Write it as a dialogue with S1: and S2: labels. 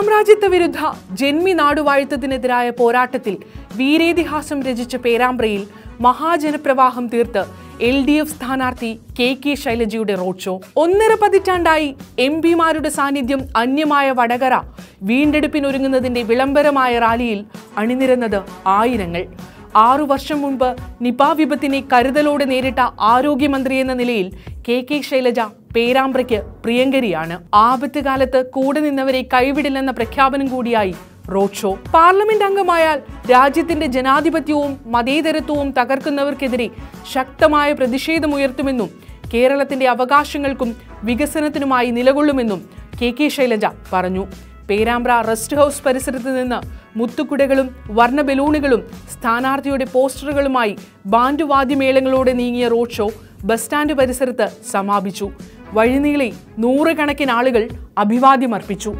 S1: സാമ്രാജ്യത്വ വിരുദ്ധ ജന്മി നാടുവാഴ്ത്തത്തിനെതിരായ പോരാട്ടത്തിൽ വീരേതിഹാസം രചിച്ച പേരാമ്പ്രയിൽ മഹാജനപ്രവാഹം തീർത്ത് എൽ ഡി എഫ് സ്ഥാനാർത്ഥി കെ കെ ശൈലജയുടെ റോഡ് ഷോ ഒന്നര പതിറ്റാണ്ടായി എം പിമാരുടെ സാന്നിധ്യം അന്യമായ വടകര വീണ്ടെടുപ്പിനൊരുങ്ങുന്നതിന്റെ വിളംബരമായ റാലിയിൽ അണിനിരന്നത് ആയിരങ്ങൾ. ആറു വർഷം മുൻപ് നിപ വിപത്തിനെ കരുതലോടെ നേരിട്ട ആരോഗ്യമന്ത്രി എന്ന നിലയിൽ കെ കെ ശൈലജ പേരാമ്പ്രയ്ക്ക് പ്രിയങ്കരിയാണ്. ആപത്ത് കാലത്ത് കൂടെ നിന്നവരെ കൈവിടില്ലെന്ന പ്രഖ്യാപനം കൂടിയായി റോഡ് ഷോ. പാർലമെന്റ് അംഗമായാൽ രാജ്യത്തിന്റെ ജനാധിപത്യവും മതേതരത്വവും തകർക്കുന്നവർക്കെതിരെ ശക്തമായ പ്രതിഷേധമുയർത്തുമെന്നും കേരളത്തിന്റെ അവകാശങ്ങൾക്കും വികസനത്തിനുമായി നിലകൊള്ളുമെന്നും കെ കെ ശൈലജ പറഞ്ഞു. പേരാമ്പ്ര റെസ്റ്റ് ഹൗസ് പരിസരത്ത് നിന്ന് മുത്തുക്കുടകളും വർണ ബലൂണുകളും സ്ഥാനാർത്ഥിയുടെ പോസ്റ്ററുകളുമായി ബാൻഡ് വാദ്യമേളങ്ങളോടെ നീങ്ങിയ റോഡ് ഷോ ബസ് സ്റ്റാൻഡ് പരിസരത്ത് സമാപിച്ചു. വഴിനീളെ നൂറുകണക്കിന് ആളുകൾ അഭിവാദ്യമർപ്പിച്ചു.